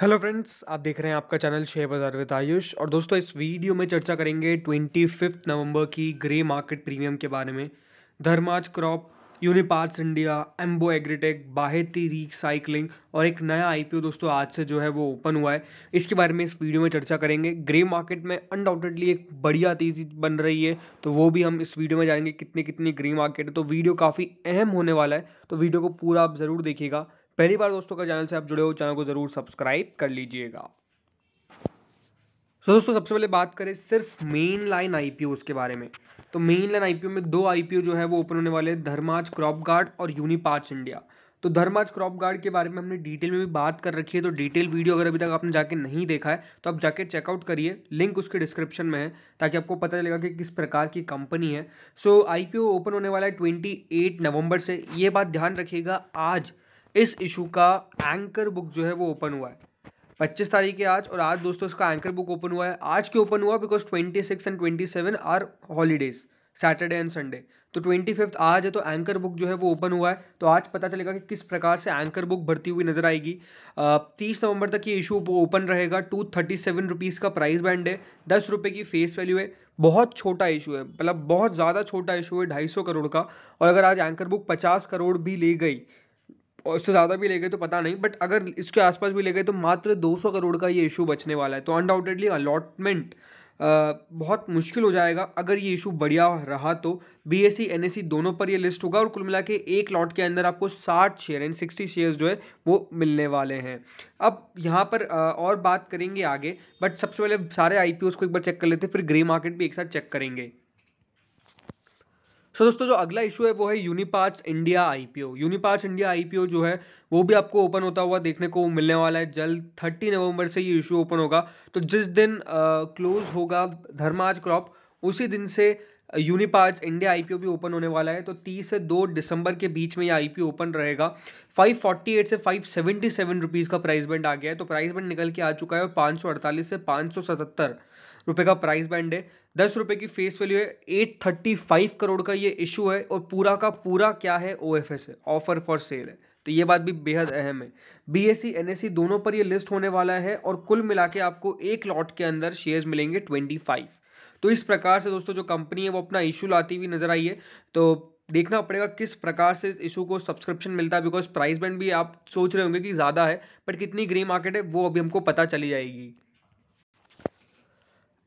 Hello friends आप देख रहे हैं आपका चैनल शेयर बाज़ार विद आयुष और दोस्तों इस वीडियो में चर्चा करेंगे ट्वेंटी फिफ्थ नवंबर की ग्रे मार्केट प्रीमियम के बारे में। Dharmaj crop Uniparts India एम्बो agritech Baheti recycling और एक नया आईपीओ दोस्तों आज से जो है वो ओपन हुआ है। इसके बारे में इस वीडियो में चर्चा करेंगे। ग्रे मार्केट में अनडाउटेडली एक बढ़िया तेज़ी बन रही है तो वो भी हम इस वीडियो में जानेंगे कितनी कितनी ग्रे मार्केट है तो वीडियो काफ़ी अहम होने वाला है तो वीडियो को पूरा आप ज़रूर देखिएगा। पहली बार दोस्तों का चैनल से आप जुड़े हो, चैनल को ज़रूर सब्सक्राइब कर लीजिएगा। तो दोस्तों, सबसे पहले बात करें सिर्फ़ मेन लाइन आईपीओ के बारे में। तो मेन लाइन आईपीओ में दो आईपीओ जो है, वो ओपन होने वाले धर्माज क्रॉप गार्ड और यूनिपार्च इंडिया। तो धर्माज क्रॉप गार्ड के बारे में हमने डिटेल में भी बात कर रखी है तो डिटेल वीडियो अगर अभी तक आपने जाके नहीं देखा है तो आप जाके चेकआउट करिए। लिंक उसके डिस्क्रिप्शन में है, ताकि आपको पता चलेगा कि किस प्रकार की कंपनी है। सो आईपीओ ओपन होने वाला है ट्वेंटी एट नवंबर से। ये बात ध्यान रखिएगा, आज इस इशू का एंकर बुक जो है वो ओपन हुआ है। पच्चीस तारीख है आज और आज दोस्तों इसका एंकर बुक ओपन हुआ है। आज क्यों ओपन हुआ? Because twenty six and twenty seven are holidays Saturday and Sunday तो ट्वेंटी फिफ्थ आज है तो एंकर बुक जो है वो ओपन हुआ है। तो आज पता चलेगा कि किस प्रकार से एंकर बुक भरती हुई नज़र आएगी। तीस नवंबर तक ये इशू ओपन रहेगा। टू थर्टी सेवन रुपीज़ का प्राइस बैंड है। दस रुपये की फेस वैल्यू है। बहुत छोटा इशू है। मतलब बहुत ज़्यादा छोटा इशू है, ढाई सौ करोड़ का। और अगर आज एंकर बुक पचास करोड़ भी ले गई और इससे ज़्यादा भी ले गए तो पता नहीं बट अगर इसके आसपास भी ले गए तो मात्र 200 करोड़ का ये इशू बचने वाला है। तो अनडाउटेडली अलॉटमेंट बहुत मुश्किल हो जाएगा। अगर ये इशू बढ़िया रहा तो बी एस सी दोनों पर ये लिस्ट होगा और कुल मिला के एक लॉट के अंदर आपको साठ शेयर एंड सिक्सटी शेयर्स जो है, वो मिलने वाले हैं। अब यहाँ पर और बात करेंगे आगे बट सबसे पहले सारे आई को एक बार चेक कर लेते फिर ग्रे मार्केट भी एक साथ चेक करेंगे। सो so, दोस्तों जो अगला इशू है वो है Uniparts India IPO Uniparts India IPO जो है वो भी आपको ओपन होता हुआ देखने को मिलने वाला है। जल्द थर्टी नवंबर से ये इशू ओपन होगा। तो जिस दिन क्लोज होगा धर्माज क्रॉप उसी दिन से यूनिपार्ट्स इंडिया आईपीओ भी ओपन होने वाला है। तो तीस से दो दिसंबर के बीच में ये आईपीओ ओपन रहेगा। 548 से 577 रुपीज़ का प्राइस बैंड आ गया है। तो प्राइस बैंड निकल के आ चुका है और 548 से 577 रुपए का प्राइस बैंड है। दस रुपए की फेस वैल्यू है एट थर्टी फाइव करोड़ का ये इशू है और पूरा का पूरा क्या है? ओ एफ़ एस है ऑफ़र फॉर सेल है। तो ये बात भी बेहद अहम है। B S E N S E दोनों पर ये लिस्ट होने वाला है और कुल मिला के आपको एक लॉट के अंदर शेयर्स मिलेंगे ट्वेंटी फाइव तो इस प्रकार से दोस्तों जो कंपनी है वो अपना इशू लाती हुई नज़र आई है। तो देखना पड़ेगा किस प्रकार से इस इशू को सब्सक्रिप्शन मिलता है बिकॉज़ प्राइस बैंड भी आप सोच रहे होंगे कि ज़्यादा है बट कितनी ग्रे मार्केट है, वो अभी हमको पता चली जाएगी।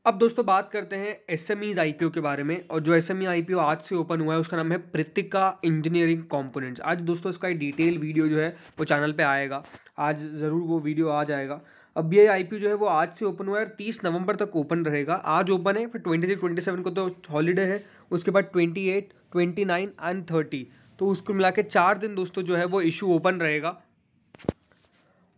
अब दोस्तों बात करते हैं एस एम ईज आई के बारे में और जो एस एम ई आई आज से ओपन हुआ है, उसका नाम है प्रितिका इंजीनियरिंग कंपोनेंट्स आज दोस्तों इसका एक डिटेल वीडियो जो है, वो चैनल पे आएगा। आज ज़रूर वो वीडियो आ जाएगा। अब ये आईपीओ जो है, वो आज से ओपन हुआ है और तीस नवंबर तक ओपन रहेगा। आज ओपन है, फिर ट्वेंटी सिक्स ट्वेंटी सेवन को तो हॉलीडे है, उसके बाद twenty eight twenty nine and thirty तो उसको मिला के चार दिन दोस्तों जो है, वो इशू ओपन रहेगा।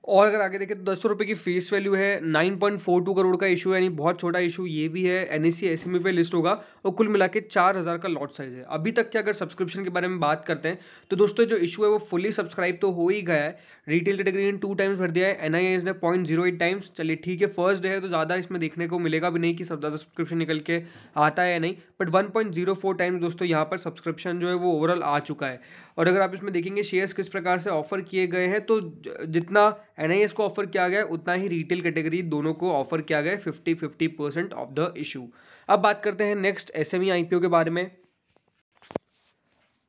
और अगर आगे देखें तो दस रुपये की फेस वैल्यू है nine point four two crore का इशू है, यानी बहुत छोटा इशू ये भी है एन एस सी पे लिस्ट होगा, और कुल मिला के चार हज़ार का लॉट साइज़ है। अभी तक के अगर सब्सक्रिप्शन के बारे में बात करते हैं तो दोस्तों जो इशू है वो फुली सब्सक्राइब तो हो ही गया है। रिटेल कैटेगरी ने टू टाइम्स भर दिया है एन ने पॉइंट ज़ीरो एट टाइम्स चलिए ठीक है फ़र्स्ट डे है तो ज़्यादा इसमें देखने को मिलेगा भी नहीं कि सब ज़्यादा सब्सक्रिप्शन निकल के आता है या नहीं but one point zero four times दोस्तों यहाँ पर सब्सक्रिप्शन जो है वो ओवरऑल आ चुका है। और अगर आप इसमें देखेंगे शेयर्स किस प्रकार से ऑफ़र किए गए हैं तो जितना एन को ऑफ़र किया गया, उतना ही रिटेल कैटेगरी दोनों को ऑफ़र किया गया fifty fifty percent of the issue अब बात करते हैं नेक्स्ट एस एम के बारे में।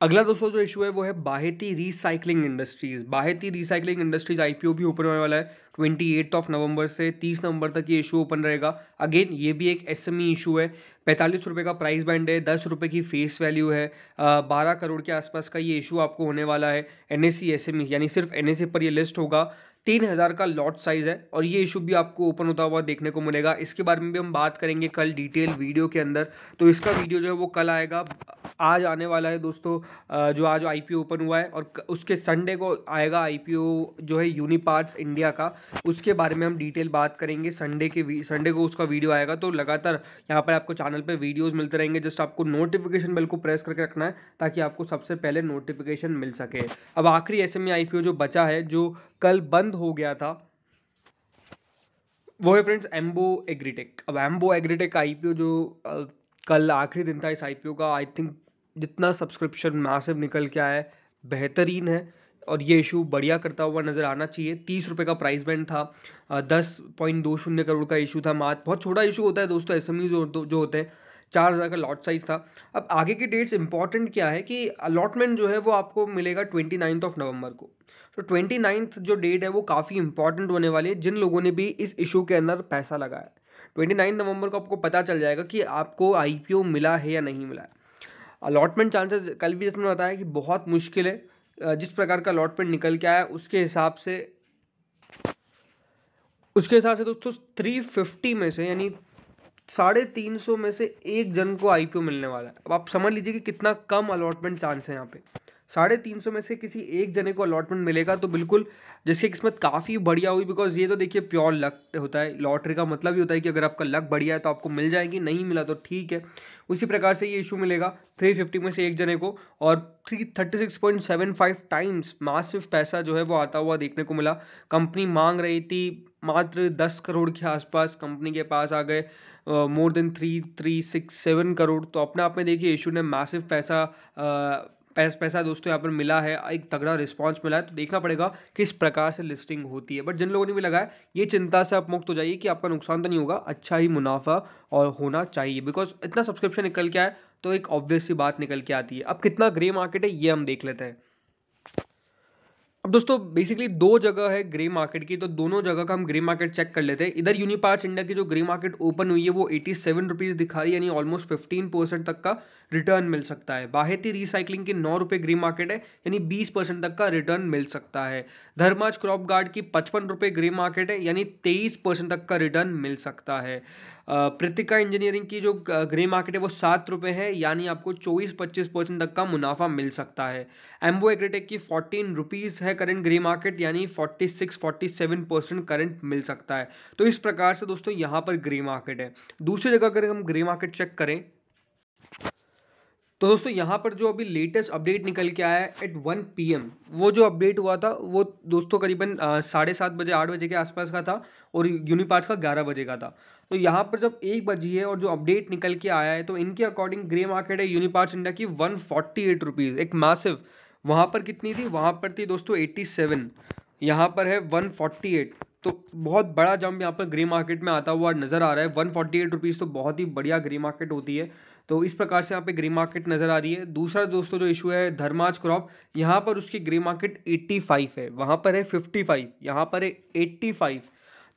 अगला दोस्तों जो इशू है, वो है Baheti recycling industries Baheti recycling industries IPO भी ओपन होने वाला है ट्वेंटी एट ऑफ़ नवंबर से तीस नवंबर तक ये इशू ओपन रहेगा। अगेन ये भी एक एसएमई इशू है। पैंतालीस रुपये का प्राइस बैंड है, दस रुपये की फेस वैल्यू है बारह करोड़ के आसपास का ये इशू आपको होने वाला है। एन एस यानी सिर्फ़ एन पर ये लिस्ट होगा। तीन हज़ार का लॉट साइज़ है और ये इशू भी आपको ओपन होता हुआ देखने को मिलेगा। इसके बारे में भी हम बात करेंगे कल डिटेल वीडियो के अंदर। तो इसका वीडियो जो है वो कल आएगा। आज आने वाला है दोस्तों जो आज आईपीओ ओपन हुआ है और उसके संडे को आएगा आईपीओ जो है यूनिपार्ट्स इंडिया का। उसके बारे में हम डिटेल बात करेंगे संडे के संडे को उसका वीडियो आएगा। तो लगातार यहाँ पर आपको चैनल पर वीडियोज़ मिलते रहेंगे। जस्ट आपको नोटिफिकेशन बेल को प्रेस करके रखना है ताकि आपको सबसे पहले नोटिफिकेशन मिल सके। अब आखिरी ऐसे एस एम जो बचा है जो कल बंद हो गया था वो है फ्रेंड्स एम्बो एग्रीटेक अब एम्बो एग्रीटेक आईपीओ जो आ, कल आखिरी दिन था इस आईपीओ का आई थिंक जितना सब्सक्रिप्शन मैसिव निकल के आया है, बेहतरीन है और ये इशू बढ़िया करता हुआ नज़र आना चाहिए। तीस रुपये का प्राइस बैंड था दस पॉइंट दो शून्य करोड़ का इशू था मात बहुत छोटा इशू होता है दोस्तों एस एम जो जो होते हैं, चार हज़ार का लॉट साइज़ था। अब आगे की डेट्स इंपॉर्टेंट क्या है कि अलॉटमेंट जो है वो आपको मिलेगा ट्वेंटी नाइन्थ ऑफ़ नवंबर को। तो ट्वेंटी नाइन्थ जो डेट है वो काफ़ी इंपॉर्टेंट होने वाली है, जिन लोगों ने भी इस इशू के अंदर पैसा लगाया। ट्वेंटी नाइन नवंबर को आपको पता चल जाएगा कि आपको आईपीओ मिला है या नहीं मिला है। अलॉटमेंट चांसेस कल भी जिसने बताया कि बहुत मुश्किल है जिस प्रकार का अलॉटमेंट निकल के आया, उसके हिसाब से, उसके हिसाब से दोस्तों थ्री फिफ्टी में से, यानी साढ़े तीन सौ में से एक जन को आईपीओ मिलने वाला है। अब आप समझ लीजिए कि कितना कम अलॉटमेंट चांस है यहाँ पे। साढ़े तीन सौ में से किसी एक जने को अलॉटमेंट मिलेगा तो बिल्कुल जिसकी किस्मत काफ़ी बढ़िया हुई बिकॉज़ ये तो देखिए प्योर लक होता है। लॉटरी का मतलब ही होता है कि अगर आपका लक बढ़िया है तो आपको मिल जाएगी नहीं मिला तो ठीक है। उसी प्रकार से ये इशू मिलेगा थ्री फिफ्टी में से एक जने को और three thirty six point seven five times massive पैसा जो है वो आता हुआ देखने को मिला। कंपनी मांग रही थी मात्र दस करोड़ के आसपास कंपनी के पास आ गए more than three three six seven crore. तो अपने आप में देखिए इशू ने मैसिव पैसा uh, पैसा पैसा दोस्तों यहाँ पर मिला है, एक तगड़ा रिस्पांस मिला है तो देखना पड़ेगा किस प्रकार से लिस्टिंग होती है। बट जिन लोगों ने भी लगाया ये चिंता से आप मुक्त हो जाइए कि आपका नुकसान तो नहीं होगा अच्छा ही मुनाफा और होना चाहिए। बिकॉज़ इतना सब्सक्रिप्शन निकल के आए तो एक ऑब्वियस सी बात निकल के आती है। अब कितना ग्रे मार्केट है, ये हम देख लेते हैं। अब दोस्तों बेसिकली दो जगह है ग्रे मार्केट की तो दोनों जगह का हम ग्रे मार्केट चेक कर लेते हैं। इधर यूनिपार्ट्स इंडिया की जो ग्रे मार्केट ओपन हुई है, वो एटी सेवन रुपीज़ दिखा रही है, यानी ऑलमोस्ट फिफ्टीन परसेंट तक का रिटर्न मिल सकता है। बाहेती रिसाइकलिंग की नौ रुपये ग्रे मार्केट है, यानी बीस परसेंट तक का रिटर्न मिल सकता है। धर्माज क्रॉप गार्ड की पचपन रुपये ग्रे मार्केट है, यानी तेईस परसेंट तक का रिटर्न मिल सकता है। प्रतिका इंजीनियरिंग की जो ग्रे मार्केट है, वो सात रुपये है, यानी आपको चौबीस पच्चीस परसेंट तक का मुनाफा मिल सकता है। एम्बो एग्रीटेक की फोर्टीन रुपीज़ है करंट ग्रे मार्केट यानी forty six forty seven percent current मिल सकता है। तो इस प्रकार से दोस्तों, यहाँ पर ग्रे मार्केट है। दूसरी जगह अगर हम ग्रे मार्केट चेक करें तो दोस्तों, यहाँ पर जो अभी लेटेस्ट अपडेट निकल के आया है एट वन पी वो जो अपडेट हुआ था, वो दोस्तों करीबन साढ़े सात बजे, आठ बजे के आसपास का था, और यूनिपार्ट्स का ग्यारह बजे का था। तो यहाँ पर जब एक बजी है और जो अपडेट निकल के आया है तो इनके अकॉर्डिंग ग्रे मार्केट है यूनिपार्ट्स इंडिया की वन फोर्टी एट रुपीज़ एक मासिव वहाँ पर कितनी थी? वहाँ पर थी दोस्तों एट्टी सेवन यहाँ पर है वन फोर्टी एट तो बहुत बड़ा जंप यहाँ पर ग्रे मार्केट में आता हुआ नज़र आ रहा है। वन फोर्टी एट रुपीज़ तो बहुत ही बढ़िया ग्रे मार्केट होती है। तो इस प्रकार से यहाँ पे ग्रे मार्केट नज़र आ रही है। दूसरा दोस्तों जो इशू है, धर्माज क्रॉप यहाँ पर उसकी ग्रे मार्केट एट्टी फाइव है। वहाँ पर है फिफ्टी फाइव यहाँ पर है एट्टी फाइव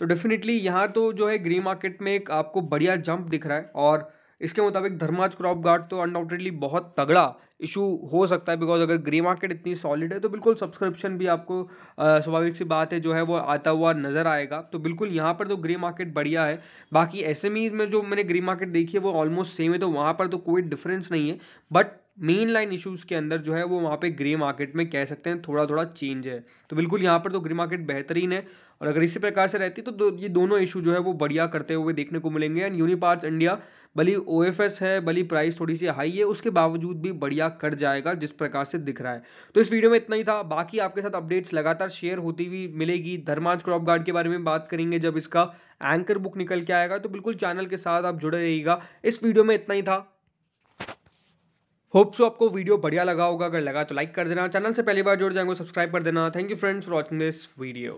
तो डेफिनेटली यहाँ तो जो है ग्रे मार्केट में एक आपको बढ़िया जंप दिख रहा है और इसके मुताबिक धर्माज क्रॉप गार्ड तो अनडाउटेडली बहुत तगड़ा इशू हो सकता है बिकॉज़ अगर ग्रे मार्केट इतनी सॉलिड है तो बिल्कुल सब्सक्रिप्शन भी आपको स्वाभाविक सी बात है जो है वो आता हुआ नज़र आएगा। तो बिल्कुल यहाँ पर तो ग्रे मार्केट बढ़िया है। बाकी एस में जो मैंने ग्रे मार्केट देखी है वो ऑलमोस्ट सेम है तो वहाँ पर तो कोई डिफरेंस नहीं है। बट मेन लाइन इशूज़ के अंदर जो है वो वहाँ पे ग्रे मार्केट में कह सकते हैं थोड़ा थोड़ा चेंज है। तो बिल्कुल यहाँ पर तो ग्रे मार्केट बेहतरीन है और अगर इसी प्रकार से रहती तो दो, ये दोनों इशू जो है वो बढ़िया करते हुए देखने को मिलेंगे। एंड यूनिपार्ट्स इंडिया भली ओ है भली प्राइस थोड़ी सी हाई है उसके बावजूद भी बढ़िया कर जाएगा जिस प्रकार से दिख रहा है। तो इस वीडियो में इतना ही था। बाकी आपके साथ अपडेट्स लगातार शेयर होती हुई मिलेगी। धर्माज क्रॉप गार्ड के बारे में बात करेंगे जब इसका एंकर बुक निकल के आएगा। तो बिल्कुल चैनल के साथ आप जुड़े रहिएगा। इस वीडियो में इतना ही था। होप सो आपको वीडियो बढ़िया लगा होगा। अगर लगा तो लाइक कर देना। चैनल से पहली बार जुड़ जाएँगे सब्सक्राइब कर देना। Thank you friends for watching this video